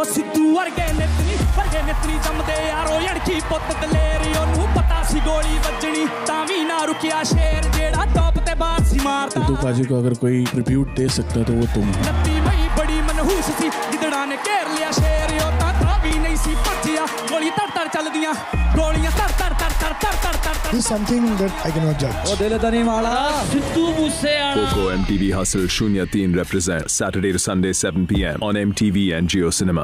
ਉਹ ਸਿੱਧੂ ਵਰਗੇ ਨਿਤਨੀ ਵਰਗੇ ਨਿਤਨੀ ਜੰਮਦੇ ਯਾਰੋ ਯੜਕੀ ਪੁੱਤ ਦਲੇਰੀ ਉਹਨੂੰ ਪਤਾ ਸੀ ਗੋਲੀ ਵੱਜਣੀ ਤਾਂ ਵੀ ਨਾ ਰੁਕਿਆ ਸ਼ੇਰ ਜਿਹੜਾ ਟੌਪ ਤੇ ਬਾਹਰ ਸੀ ਮਾਰਦਾ ਸਿੱਧੂ ਕਾਜੀ ਕੋ ਅਗਰ ਕੋਈ ਟ੍ਰਿਬਿਊਟ ਦੇ सकता ਤਾਂ ਉਹ वो ਨੱਤੀ ਮਈ ਬੜੀ ਮਨਹੂਸ ਸੀ ਗਿੱਦੜਾਂ ਨੇ ਘੇਰ ਲਿਆ ਸ਼ੇਰ ਉਹ ਤਾਂ ਤਾਂ ਵੀ ਨਹੀਂ ਸੀ ਭੱਜਿਆ ਗੋਲੀ ਧੜ ਧੜ ਚੱਲਦੀਆਂ ਗੋਲੀਆਂ ਧੜ ਧੜ ਧੜ ਧੜ ਧੜ ਧੜ ਧੜ ਤੜ This is something that I ਜੱਜ ਉਹ ਦਿਲ ਦਨੀ ਵਾਲਾ ਸਿੱਧੂ ਮੂਸੇ ਵਾਲਾ Coco MTV Hustle Shunya Teen represent Saturday to Sunday 7 p.m. on MTV and Geo Cinema.